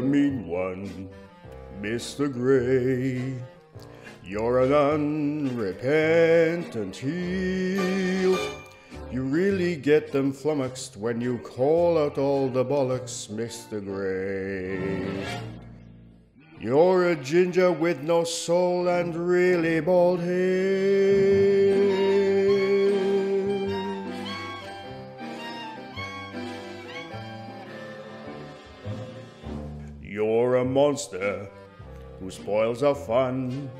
mean one, Mr. Grey. You're an unrepentant heel. You really get them flummoxed when you call out all the bollocks, Mr. Grey. You're a ginger with no soul and really bald head. A monster who spoils our fun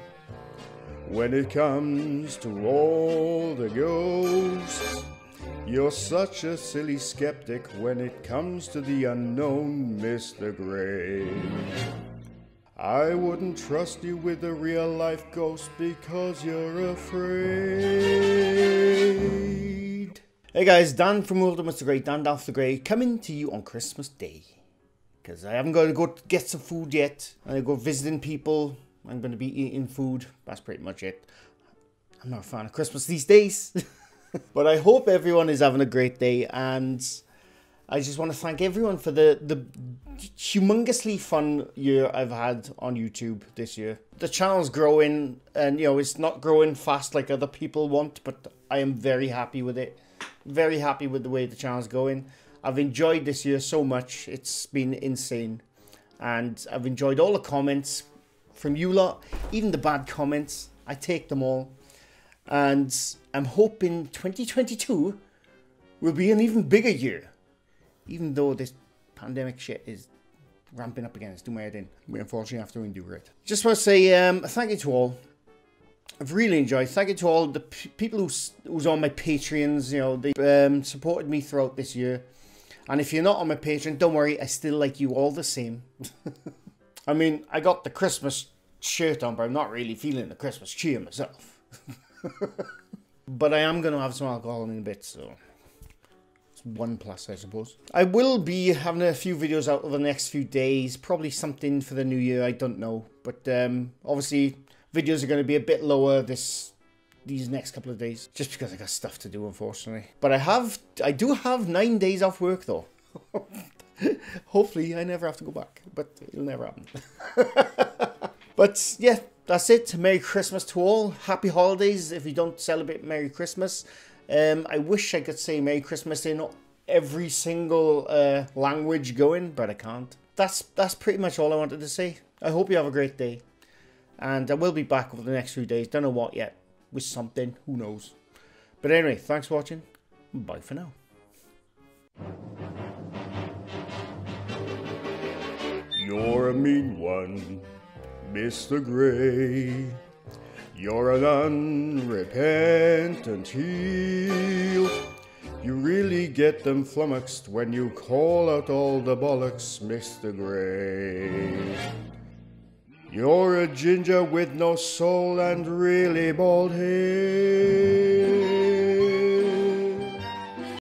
when it comes to all the ghosts. You're such a silly skeptic when it comes to the unknown, Mr. Grey. I wouldn't trust you with a real life ghost because you're afraid. Hey guys, Dan from World of Mr. Grey, Dan Dalf the Grey, coming to you on Christmas Day. Because I haven't got to go get some food yet. I'm going to go visiting people. I'm going to be eating food. That's pretty much it. I'm not a fan of Christmas these days. but I hope everyone is having a great day and I just want to thank everyone for the, the humongously fun year I've had on YouTube this year. The channel's growing and you know it's not growing fast like other people want, but I am very happy with it. Very happy with the way the channel's going. I've enjoyed this year so much. It's been insane. And I've enjoyed all the comments from you lot, even the bad comments. I take them all. And I'm hoping 2022 will be an even bigger year. Even though this pandemic shit is ramping up again. It's doing my head in. We unfortunately have to endure it. Just want to say um, thank you to all. I've really enjoyed. Thank you to all the people who's, who's on my Patreons. You know, they um, supported me throughout this year. And if you're not on my Patreon, don't worry, I still like you all the same. I mean, I got the Christmas shirt on, but I'm not really feeling the Christmas cheer myself. but I am going to have some alcohol in a bit, so it's one plus, I suppose. I will be having a few videos out over the next few days, probably something for the new year, I don't know. But um, obviously, videos are going to be a bit lower this these next couple of days just because I got stuff to do unfortunately. But I have I do have nine days off work though. Hopefully I never have to go back but it'll never happen. But yeah that's it. Merry Christmas to all. Happy holidays if you don't celebrate Merry Christmas. Um, I wish I could say Merry Christmas in every single uh, language going but I can't. That's that's pretty much all I wanted to say. I hope you have a great day. And I will be back over the next few days. Don't know what yet with something. Who knows? But anyway, thanks for watching. Bye for now. You're a mean one, Mr. Grey. You're an unrepentant heel. You really get them flummoxed when you call out all the bollocks, Mr. Grey. You're a ginger with no soul and really bald head.